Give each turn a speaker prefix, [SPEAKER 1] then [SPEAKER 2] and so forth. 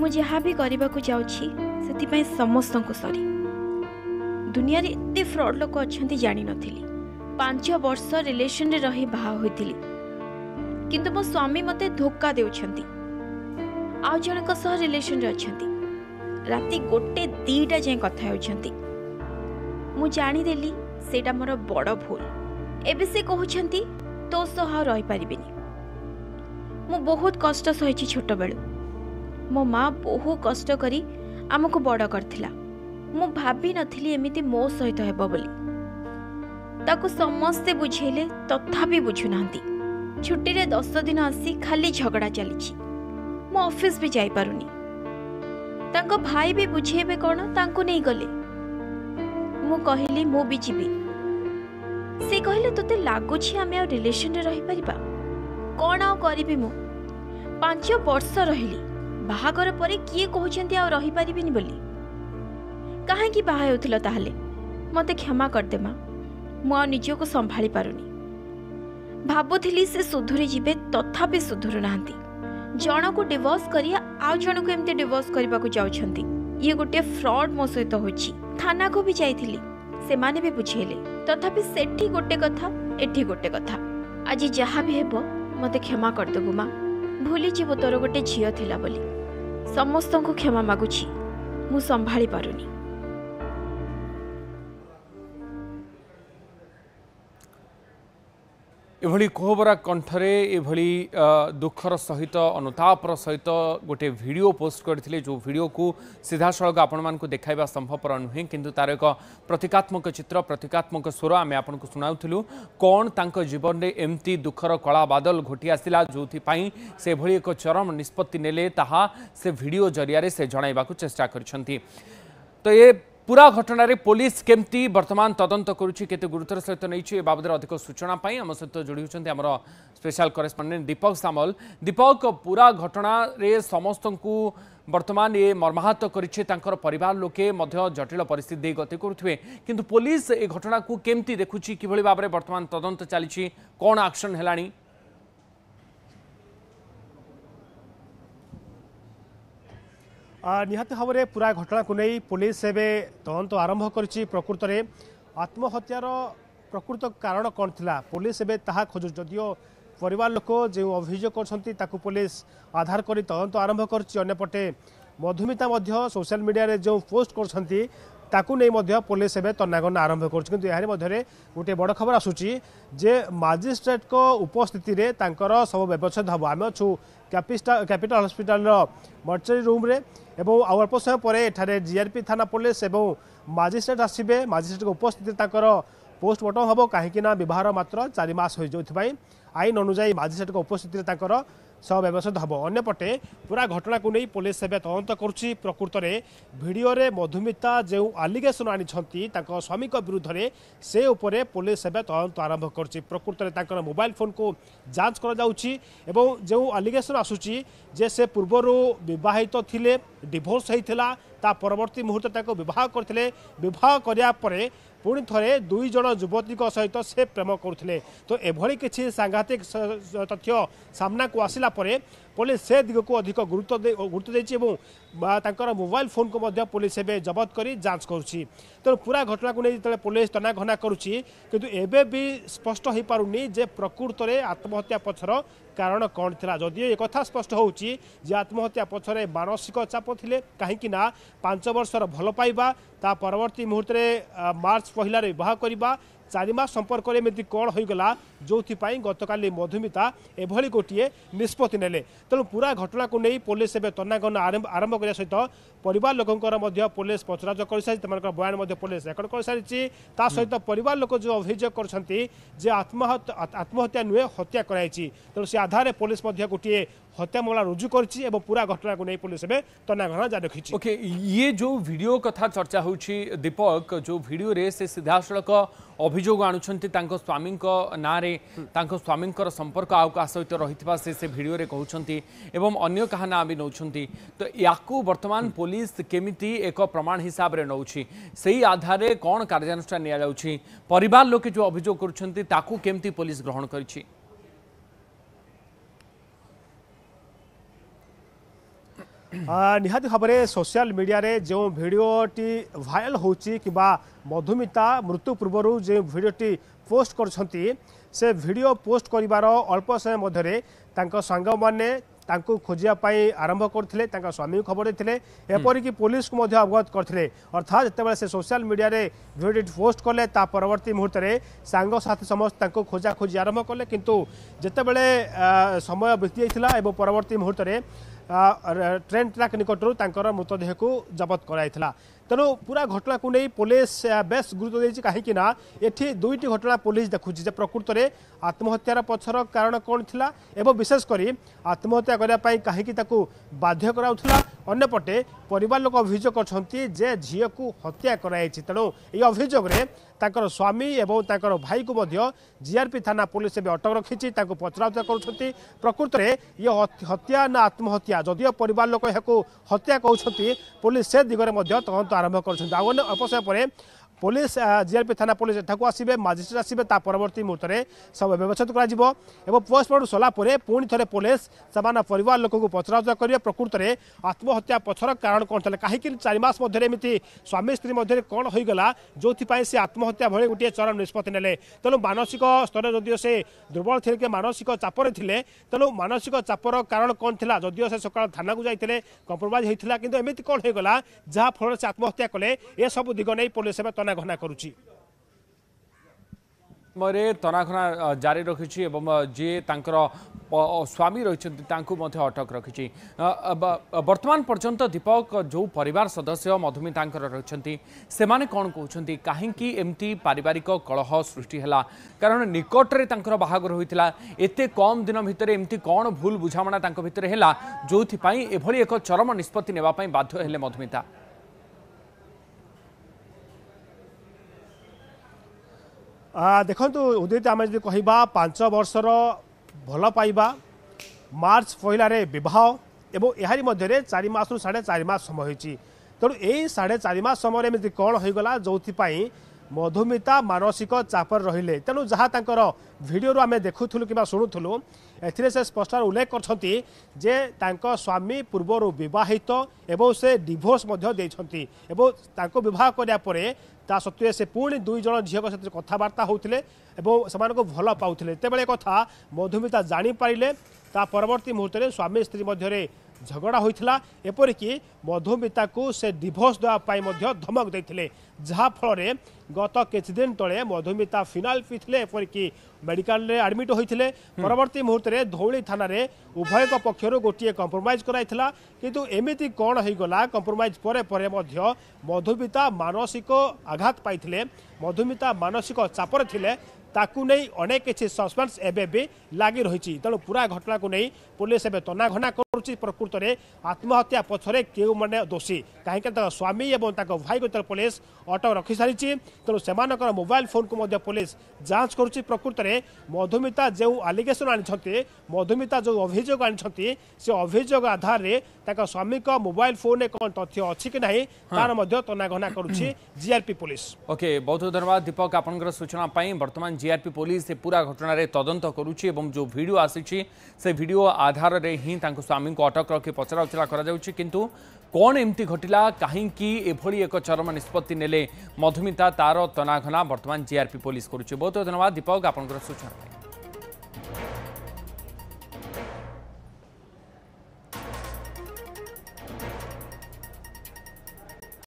[SPEAKER 1] ମୁଁ ଯାହା ବି କରିବାକୁ ଯାଉଛି ସେଥିପାଇଁ ସମସ୍ତଙ୍କୁ ସରି ଦୁନିଆରେ ଏତେ ଫ୍ରଡ଼୍ ଲୋକ ଅଛନ୍ତି ଜାଣିନଥିଲି ପାଞ୍ଚ ବର୍ଷ ରିଲେସନରେ ରହି ବାହା ହୋଇଥିଲି କିନ୍ତୁ ମୋ ସ୍ୱାମୀ ମୋତେ ଧୋକା ଦେଉଛନ୍ତି ଆଉ ଜଣଙ୍କ ସହ ରିଲେସନରେ ଅଛନ୍ତି ରାତି ଗୋଟେ ଦୁଇଟା ଯାଏଁ କଥା ହେଉଛନ୍ତି ମୁଁ ଜାଣିଦେଲି ସେଇଟା ମୋର ବଡ଼ ଭୁଲ ଏବେ ସେ କହୁଛନ୍ତି ତୋ ସହ ରହିପାରିବିନି ମୁଁ ବହୁତ କଷ୍ଟ ସହିଛି ଛୋଟବେଳୁ ମୋ ମା ବହୁ କଷ୍ଟ କରି ଆମକୁ ବଡ଼ କରିଥିଲା ମୁଁ ଭାବିନଥିଲି ଏମିତି ମୋ ସହିତ ହେବ ବୋଲି ତାକୁ ସମସ୍ତେ ବୁଝେଇଲେ ତଥାପି ବୁଝୁନାହାନ୍ତି ଛୁଟିରେ ଦଶ ଦିନ ଆସି ଖାଲି ଝଗଡ଼ା ଚାଲିଛି ମୁଁ ଅଫିସ୍ ବି ଯାଇପାରୁନି ତାଙ୍କ ଭାଇ ବି ବୁଝେଇବେ କ'ଣ ତାଙ୍କୁ ନେଇଗଲେ ମୁଁ କହିଲି ମୁଁ ବି ଯିବି ସେ କହିଲେ ତୋତେ ଲାଗୁଛି ଆମେ ଆଉ ରିଲେସନ୍ରେ ରହିପାରିବା କ'ଣ ଆଉ କରିବି ମୁଁ ପାଞ୍ଚ ବର୍ଷ ରହିଲି ବାହାଘର ପରେ କିଏ କହୁଛନ୍ତି ଆଉ ରହିପାରିବିନି ବୋଲି କାହିଁକି ବାହା ହେଉଥିଲ ତାହେଲେ ମୋତେ କ୍ଷମା କରିଦେ ମା ମୁଁ ଆଉ ନିଜକୁ ସମ୍ଭାଳି ପାରୁନି ଭାବୁଥିଲି ସେ ସୁଧୁରି ଯିବେ ତଥାପି ସୁଧୁରୁ ନାହାନ୍ତି ଜଣକୁ ଡିଭୋର୍ସ କରି ଆଉ ଜଣକୁ ଏମିତି ଡିଭୋର୍ସ କରିବାକୁ ଯାଉଛନ୍ତି ଇଏ ଗୋଟିଏ ଫ୍ରଡ୍ ମୋ ସହିତ ହୋଇଛି ଥାନାକୁ ବି ଯାଇଥିଲି ସେମାନେ ବି ବୁଝେଇଲେ ତଥାପି ସେଠି ଗୋଟେ କଥା ଏଠି ଗୋଟେ କଥା ଆଜି ଯାହା ବି ହେବ ମୋତେ କ୍ଷମା କରିଦେବୁ ମା ଭୁଲିଯିବୁ ତୋର ଗୋଟେ ଝିଅ ଥିଲା ବୋଲି ସମସ୍ତଙ୍କୁ କ୍ଷମା ମାଗୁଛି ମୁଁ ସମ୍ଭାଳି ପାରୁନି
[SPEAKER 2] ଏଭଳି କୋହବରା କଣ୍ଠରେ ଏଭଳି ଦୁଃଖର ସହିତ ଅନୁତାପର ସହିତ ଗୋଟିଏ ଭିଡ଼ିଓ ପୋଷ୍ଟ କରିଥିଲେ ଯେଉଁ ଭିଡ଼ିଓକୁ ସିଧାସଳଖ ଆପଣମାନଙ୍କୁ ଦେଖାଇବା ସମ୍ଭବପର ନୁହେଁ କିନ୍ତୁ ତା'ର ଏକ ପ୍ରତୀକାତ୍ମକ ଚିତ୍ର ପ୍ରତୀକାତ୍ମକ ସ୍ୱର ଆମେ ଆପଣଙ୍କୁ ଶୁଣାଉଥିଲୁ କ'ଣ ତାଙ୍କ ଜୀବନରେ ଏମିତି ଦୁଃଖର କଳା ବାଦଲ ଘୋଟି ଆସିଲା ଯେଉଁଥିପାଇଁ ସେଭଳି ଏକ ଚରମ ନିଷ୍ପତ୍ତି ନେଲେ ତାହା ସେ ଭିଡ଼ିଓ ଜରିଆରେ ସେ ଜଣାଇବାକୁ ଚେଷ୍ଟା କରିଛନ୍ତି ତ ଏ পুরা ঘটনার পুলিশ কেমতি বর্তমান তদন্ত করুছি কেতে গুরুত্বর সহিত নেইছি এ বাবদে অধিক সূচনা পাই আমার সহ যোড়ি হচ্ছেন আমার স্পেশাল করেসপন্ডেন্ট দীপক সামল দীপক পুরা ঘটনারে সমস্ত বর্তমান এ মর্মাহত করেছে তাঁর পরিবার লোকে মধ্য জটিল পরিস্থিতি দিয়ে গতি করুবে কিন্তু পুলিশ এ ঘটনাকে কেমতি দেখুছি কিভাবে ভাবে বর্তমান তদন্ত চালছি কোণ আকশন হেলানি
[SPEAKER 3] ନିହାତି ଭାବରେ ପୁରା ଘଟଣାକୁ ନେଇ ପୋଲିସ ଏବେ ତଦନ୍ତ ଆରମ୍ଭ କରିଛି ପ୍ରକୃତରେ ଆତ୍ମହତ୍ୟାର ପ୍ରକୃତ କାରଣ କ'ଣ ଥିଲା ପୋଲିସ ଏବେ ତାହା ଖୋଜୁଛି ଯଦିଓ ପରିବାର ଲୋକ ଯେଉଁ ଅଭିଯୋଗ କରୁଛନ୍ତି ତାକୁ ପୋଲିସ ଆଧାର କରି ତଦନ୍ତ ଆରମ୍ଭ କରିଛି ଅନ୍ୟପଟେ ମଧୁମିତା ମଧ୍ୟ ସୋସିଆଲ ମିଡ଼ିଆରେ ଯେଉଁ ପୋଷ୍ଟ କରୁଛନ୍ତି ତାକୁ ନେଇ ମଧ୍ୟ ପୋଲିସ ଏବେ ତନାଗନା ଆରମ୍ଭ କରୁଛି କିନ୍ତୁ ଏହାରି ମଧ୍ୟରେ ଗୋଟିଏ ବଡ଼ ଖବର ଆସୁଛି ଯେ ମାଜିଷ୍ଟ୍ରେଟଙ୍କ ଉପସ୍ଥିତିରେ ତାଙ୍କର ସବୁ ବ୍ୟବଚ୍ଛେଦ ହେବ ଆମେ ଅଛୁ କ୍ୟାପିଟାଲ ହସ୍ପିଟାଲର ମର୍ଚରୀ ରୁମ୍ରେ এবং অল্প সময় পরে এখানে জিআরপি থানা পুলিশ এবং মাজিষ্ট্রেট আসবে মাজিষ্ট্রেট উপস্থিতি তাঁর পোস্টমর্টম হব কাহিঁকি না বিবাহর মাত্র চারি মাস হয়ে যাই আইন অনুযায়ী মাজিষ্ট্রেট উপস্থিতি তাঁর ସହ ବ୍ୟବହୃତ ହେବ ଅନ୍ୟପଟେ ପୁରା ଘଟଣାକୁ ନେଇ ପୋଲିସ ଏବେ ତଦନ୍ତ କରୁଛି ପ୍ରକୃତରେ ଭିଡ଼ିଓରେ ମଧୁମିତା ଯେଉଁ ଆଲିଗେସନ୍ ଆଣିଛନ୍ତି ତାଙ୍କ ସ୍ୱାମୀଙ୍କ ବିରୁଦ୍ଧରେ ସେ ଉପରେ ପୋଲିସ ଏବେ ତଦନ୍ତ ଆରମ୍ଭ କରିଛି ପ୍ରକୃତରେ ତାଙ୍କର ମୋବାଇଲ ଫୋନ୍କୁ ଯାଞ୍ଚ କରାଯାଉଛି ଏବଂ ଯେଉଁ ଆଲିଗେସନ୍ ଆସୁଛି ଯେ ସେ ପୂର୍ବରୁ ବିବାହିତ ଥିଲେ ଡିଭୋର୍ସ ହୋଇଥିଲା ତା ପରବର୍ତ୍ତୀ ମୁହୂର୍ତ୍ତରେ ତାଙ୍କୁ ବିବାହ କରିଥିଲେ ବିବାହ କରିବା ପରେ ପୁଣି ଥରେ ଦୁଇ ଜଣ ଯୁବତୀଙ୍କ ସହିତ ସେ ପ୍ରେମ କରୁଥିଲେ ତ ଏଭଳି କିଛି ସାଂଘାତିକ ତଥ୍ୟ ସାମ୍ନାକୁ ଆସିଲା ପରେ ପୋଲିସ ସେ ଦିଗକୁ ଅଧିକ ଗୁରୁତ୍ୱ ଗୁରୁତ୍ୱ ଦେଇଛି ଏବଂ ତାଙ୍କର ମୋବାଇଲ ଫୋନକୁ ମଧ୍ୟ ପୋଲିସ ଏବେ ଜବତ କରି ଯାଞ୍ଚ କରୁଛି ତେଣୁ ପୁରା ଘଟଣାକୁ ନେଇ ଯେତେବେଳେ ପୋଲିସ ତନାଘନା କରୁଛି କିନ୍ତୁ ଏବେ ବି ସ୍ପଷ୍ଟ ହୋଇପାରୁନି ଯେ ପ୍ରକୃତରେ ଆତ୍ମହତ୍ୟା ପଛର କାରଣ କ'ଣ ଥିଲା ଯଦି ଏକଥା ସ୍ପଷ୍ଟ ହେଉଛି ଯେ ଆତ୍ମହତ୍ୟା ପଛରେ ମାନସିକ ଚାପ ଥିଲେ କାହିଁକି ନା ପାଞ୍ଚ ବର୍ଷର ଭଲ ପାଇବା ତା ପରବର୍ତ୍ତୀ ମୁହୂର୍ତ୍ତରେ ମାର୍ଚ୍ଚ ପହିଲାରେ ବିବାହ କରିବା ଚାରିମାସ ସମ୍ପର୍କରେ ଏମିତି କ'ଣ ହୋଇଗଲା ଯେଉଁଥିପାଇଁ ଗତକାଲି ମଧୁମିତା ଏଭଳି ଗୋଟିଏ ନିଷ୍ପତ୍ତି ନେଲେ ତେଣୁ ପୁରା ଘଟଣାକୁ ନେଇ ପୋଲିସ ଏବେ ତନାଗନା ଆରମ୍ଭ କରିବା ସହିତ ପରିବାର ଲୋକଙ୍କର ମଧ୍ୟ ପୋଲିସ ପଚରାଉଚରା କରିସାରିଛି ସେମାନଙ୍କର ବୟାନ ମଧ୍ୟ ପୋଲିସ ରେକର୍ଡ କରିସାରିଛି ତା ସହିତ ପରିବାର ଲୋକ ଯେଉଁ ଅଭିଯୋଗ କରିଛନ୍ତି ଯେ ଆତ୍ମହତ୍ୟା ନୁହେଁ ହତ୍ୟା କରାଯାଇଛି ତେଣୁ ସେ ଆଧାରରେ ପୋଲିସ ମଧ୍ୟ ଗୋଟିଏ हत्या मामला रुजू कर पूरा
[SPEAKER 2] घटना को नहीं पुलिस एवं तनाघना जारी रखी ओके ये जो भिडियो कथा चर्चा हो दीपक जो भिडियो से सीधासख ଅଭିଯୋଗ ଆଣୁଛନ୍ତି ତାଙ୍କ ସ୍ୱାମୀଙ୍କ ନାଁରେ ତାଙ୍କ ସ୍ୱାମୀଙ୍କର ସମ୍ପର୍କ ଆଉ କାହା ସହିତ ରହିଥିବା ସେ ସେ ଭିଡ଼ିଓରେ କହୁଛନ୍ତି ଏବଂ ଅନ୍ୟ କାହା ନାଁ ବି ନେଉଛନ୍ତି ତ ୟାକୁ ବର୍ତ୍ତମାନ ପୋଲିସ କେମିତି ଏକ ପ୍ରମାଣ ହିସାବରେ ନେଉଛି ସେଇ ଆଧାରରେ କ'ଣ କାର୍ଯ୍ୟାନୁଷ୍ଠାନ ନିଆଯାଉଛି ପରିବାର ଲୋକେ ଯେଉଁ
[SPEAKER 3] ଅଭିଯୋଗ କରୁଛନ୍ତି ତାକୁ କେମିତି ପୋଲିସ ଗ୍ରହଣ କରିଛି निहाती भाव में सोशियाल मीडिया जो भिडटी भाइराल हो मधुमिता मृत्यु पूर्वर जो भिडटी पोस्ट कर से पोस्ट कर अल्प समय मध्य सांग मैंने खोजापी आरंभ करते स्वामी खबर देते देपरिक पुलिस को अवगत करते अर्थात जितेबाला से सोशल मीडिया रे भिडट पोस्ट कले परवर्त मुहूर्त सांगसाथी समस्त खोजाखोजी आरंभ कले कितु जिते समय बीती जाता है परवर्त मुहूर्त ট্রেন ট্রাক নিকটর তাঁর মৃতদেহক জবত করাইলা তেণু পুরা ঘটনাকে নেই পুলিশ বেশ গুরুত্ব দিয়েছে কাহিঁকি না এটি দুইটি ঘটনা পুলিশ দেখুছি যে প্রকৃতরে আত্মহত্যার পছর কারণ কোণ লা এবং বিশেষ করে আত্মহত্যা করা কাহিঁকি তাকে বাধ্য করা অন্যপটে পরিবার লোক অভিযোগ করছেন যে ঝিউক হত্যা করা হয়েছে তেণু এই অভিযোগে তাঁর স্বামী এবং তাঁর ভাইকে মধ্য জিআরপি থানা পুলিশ এবে অটক রাখি তাঁর পচরাউচরা করছেন প্রকৃতরে ইয়ে হত্যা না আত্মহত্যা যদিও পরিবার লোক এখন হত্যা কৌন পুলিশ সে দিগরে তদন্ত ...para me conocimiento... ...ahora no, se a police GRP থানা পুলিশ এঠাকু আসবে মাজিষ্ট্রেট আসবে তা পরবর্তী মুহূর্তে সব ব্যবচ্ছেদ করা এবং পোস্টমর্টম সলা পরে পুঁ থে পুলিশ সে পরিবার লোক পচরাউচরা করবে প্রকৃতরে আত্মহত্যা পছর কারণ কম লা কী চারি মাস মধ্যে এমনি স্বামী স্ত্রী মধ্যে কম হয়ে গলা যে সে আত্মহত্যা ভাবে গোটিয়ে চরম নিষ্পতি নেলে তেমন মানসিক স্তরে যদিও সে দুর্বল লে মানসিক চাপরে লে তেমন মানসিক চাপর কারণ কম লা যদিও সে সকাল থানাকে যাই কম্প্রোমাইজ হয়েছিল কিন্তু এমনি কম হয়ে গলা যা ফলে সে আত্মহত্যা কলে এসব দিগ নিয়ে পুলিশ এবার ତନାଘନା କରୁଛି
[SPEAKER 2] ସମୟରେ ତନାଘନା ଜାରି ରଖିଛି ଏବଂ ଯିଏ ତାଙ୍କର ସ୍ୱାମୀ ରହିଛନ୍ତି ତାଙ୍କୁ ମଧ୍ୟ ଅଟକ ରଖିଛି ବର୍ତ୍ତମାନ ପର୍ଯ୍ୟନ୍ତ ଦୀପକ ଯେଉଁ ପରିବାର ସଦସ୍ୟ ମଧୁମିତାଙ୍କର ରହିଛନ୍ତି ସେମାନେ କ'ଣ କହୁଛନ୍ତି କାହିଁକି ଏମିତି ପାରିବାରିକ କଳହ ସୃଷ୍ଟି ହେଲା କାରଣ ନିକଟରେ ତାଙ୍କର ବାହାଘର ହୋଇଥିଲା ଏତେ କମ୍ ଦିନ ଭିତରେ ଏମିତି କ'ଣ ଭୁଲ ବୁଝାମଣା ତାଙ୍କ ଭିତରେ ହେଲା ଯେଉଁଥିପାଇଁ ଏଭଳି ଏକ ଚରମ ନିଷ୍ପତ୍ତି ନେବା ପାଇଁ ବାଧ୍ୟ ହେଲେ ମଧୁମିତା
[SPEAKER 3] ଦେଖନ୍ତୁ ଉଦିତ ଆମେ ଯଦି କହିବା ପାଞ୍ଚ ବର୍ଷର ଭଲ ପାଇବା ମାର୍ଚ୍ଚ ପହିଲାରେ ବିବାହ ଏବଂ ଏହାରି ମଧ୍ୟରେ ଚାରି ମାସରୁ ସାଢ଼େ ଚାରି ମାସ ସମୟ ହୋଇଛି ତେଣୁ ଏହି ସାଢ଼େ ଚାରି ମାସ ସମୟରେ ଏମିତି କ'ଣ ହୋଇଗଲା ଯେଉଁଥିପାଇଁ ମଧୁମିତା ମାନସିକ ଚାପରେ ରହିଲେ ତେଣୁ ଯାହା ତାଙ୍କର ଭିଡ଼ିଓରୁ ଆମେ ଦେଖୁଥିଲୁ କିମ୍ବା ଶୁଣୁଥିଲୁ ଏଥିରେ ସେ ସ୍ପଷ୍ଟରେ ଉଲ୍ଲେଖ କରିଛନ୍ତି ଯେ ତାଙ୍କ ସ୍ୱାମୀ ପୂର୍ବରୁ ବିବାହିତ ଏବଂ ସେ ଡିଭୋର୍ସ ମଧ୍ୟ ଦେଇଛନ୍ତି ଏବଂ ତାଙ୍କୁ ବିବାହ କରିବା ପରେ ତା ସତ୍ତ୍ୱେ ସେ ପୁଣି ଦୁଇ ଜଣ ଝିଅଙ୍କ ସହିତ କଥାବାର୍ତ୍ତା ହେଉଥିଲେ ଏବଂ ସେମାନଙ୍କୁ ଭଲ ପାଉଥିଲେ ଯେତେବେଳେ କଥା ମଧୁମିତା ଜାଣିପାରିଲେ ତା ପରବର୍ତ୍ତୀ ମୁହୂର୍ତ୍ତରେ ସ୍ୱାମୀ ସ୍ତ୍ରୀ ମଧ୍ୟରେ ଝଗଡ଼ା ହୋଇଥିଲା ଏପରିକି ମଧୁମିତାକୁ ସେ ଡିଭୋର୍ସ ଦେବା ପାଇଁ ମଧ୍ୟ ଧମକ ଦେଇଥିଲେ ଯାହାଫଳରେ ଗତ କିଛିଦିନ ତଳେ ମଧୁମିତା ଫିନାଇଲ୍ ପିଇଥିଲେ ଏପରିକି ମେଡିକାଲରେ ଆଡମିଟ୍ ହୋଇଥିଲେ ପରବର୍ତ୍ତୀ ମୁହୂର୍ତ୍ତରେ ଧଉଳି ଥାନାରେ ଉଭୟଙ୍କ ପକ୍ଷରୁ ଗୋଟିଏ କମ୍ପ୍ରମାଇଜ୍ କରାଇଥିଲା କିନ୍ତୁ ଏମିତି କ'ଣ ହୋଇଗଲା କମ୍ପ୍ରମାଇଜ୍ ପରେ ପରେ ମଧ୍ୟ ମଧୁମିତା ମାନସିକ ଆଘାତ ପାଇଥିଲେ ମଧୁମିତା ମାନସିକ ଚାପରେ ଥିଲେ ତାକୁ ନେଇ ଅନେକ କିଛି ସସ୍ପେନ୍ସ ଏବେ ବି ଲାଗି ରହିଛି ତେଣୁ ପୁରା ଘଟଣାକୁ ନେଇ ପୋଲିସ ଏବେ ତନାଘନା हूँ प्रकृत में आत्महत्या पक्ष के दोषी कहीं स्वामी और भाई को पुलिस अटक रखी सारी तेणु तो मोबाइल फोन को पुलिस जांच कर प्रकृत में मधुमिता जो आलिगेसन आनी मधुमिता जो अभोग आनी अभोग आधार में स्वामी मोबाइल फोन में कौन
[SPEAKER 2] तथ्य अच्छी कि नहीं तारनाघना कर जीआरपी पुलिस ओके बहुत बहुत धन्यवाद दीपक आप सूचना बर्तमान जीआरपी पुलिस पूरा घटना तदंत करुँच जो आधार में ही स्वामी ଜଣଙ୍କୁ ଅଟକ ରଖି ପଚରାଉଚରା କରାଯାଉଛି କିନ୍ତୁ କ'ଣ ଏମିତି ଘଟିଲା କାହିଁକି ଏଭଳି ଏକ ଚରମ ନିଷ୍ପତ୍ତି ନେଲେ ମଧୁମିତା ତାର ତନାଘନା ବର୍ତ୍ତମାନ ଜିଆର୍ପି ପୋଲିସ କରୁଛି ବହୁତ ଧନ୍ୟବାଦ ଦୀପକ ଆପଣଙ୍କର ସୂଚନା ପାଇଁ